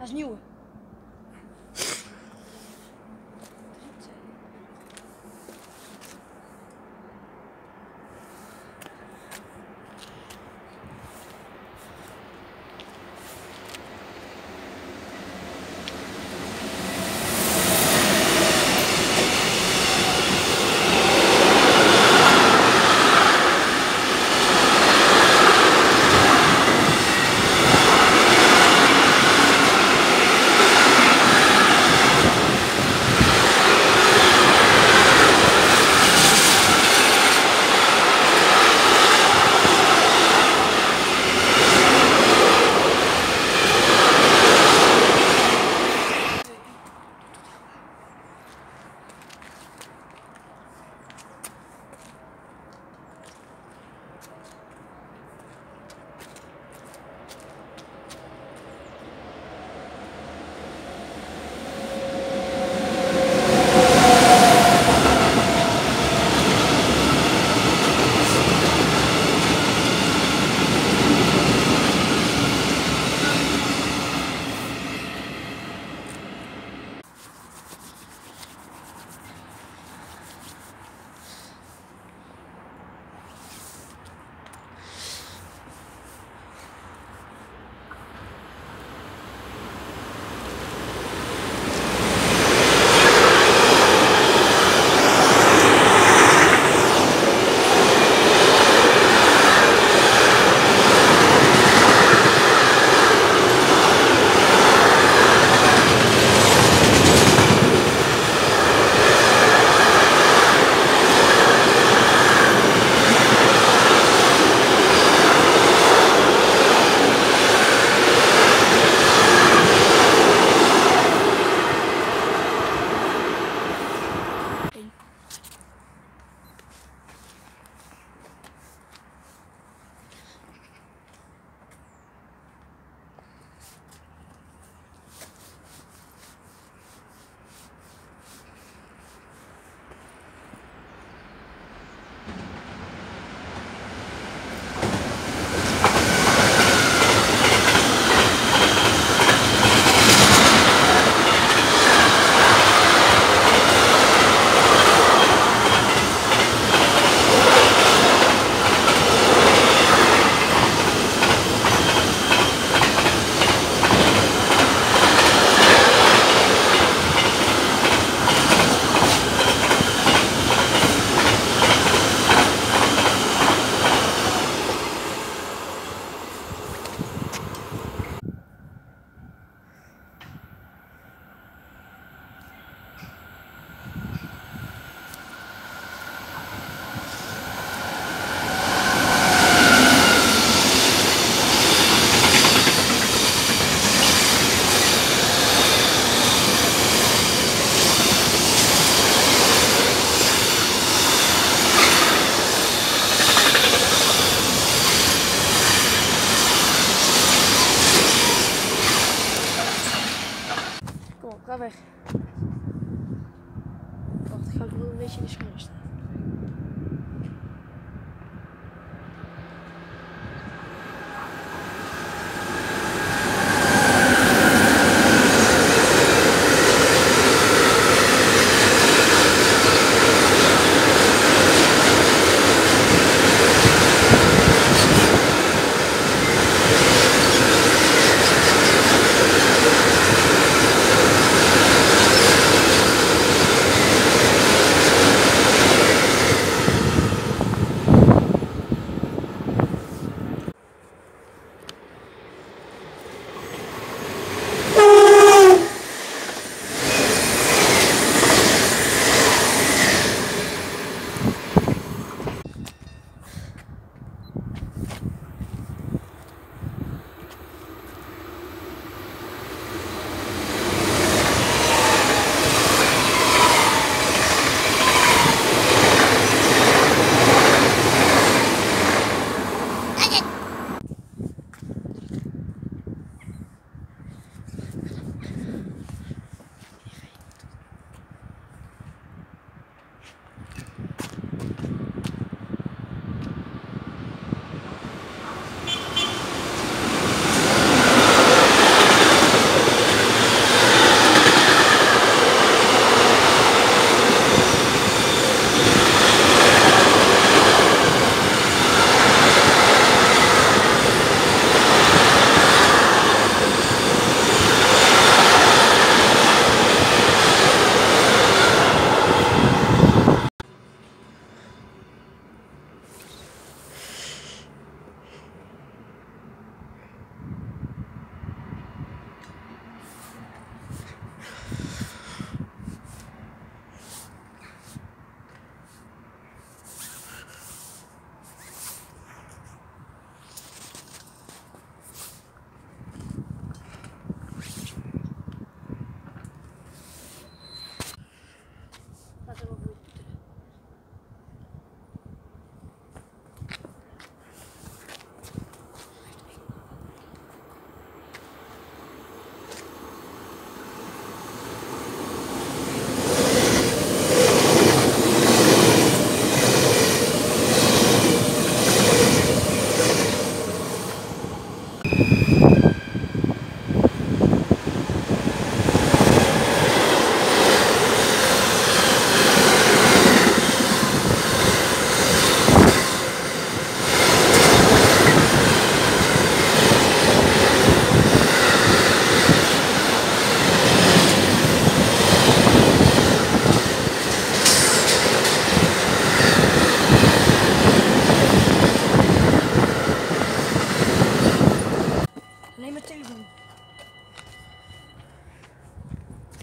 Dat is nieuw.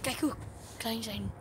Deku, klein zijn.